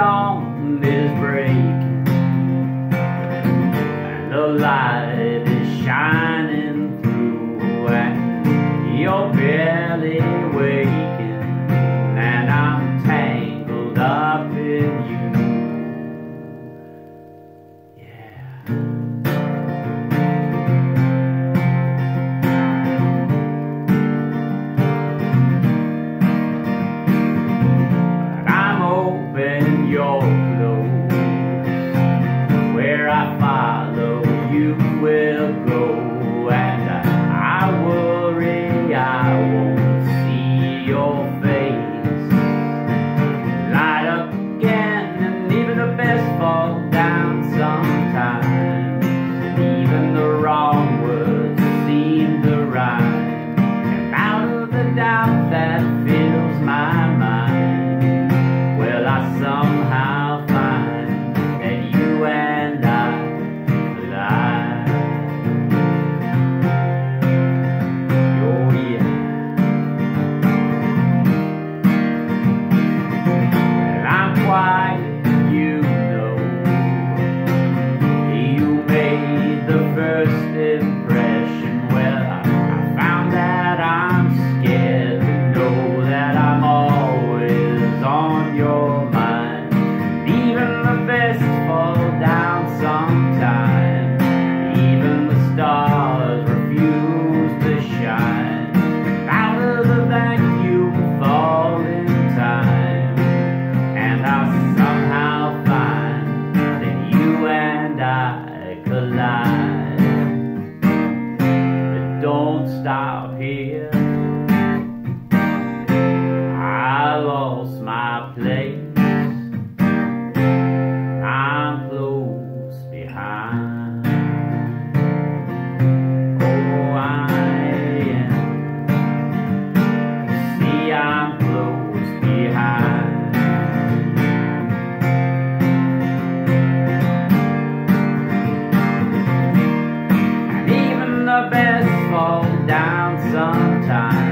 dawn is breaking and the light is shining. Where I follow, you will go, and I, I worry I won't see your face. Light up again, and even the best fall down sometimes. collide, lie. But don't stop here. sometimes.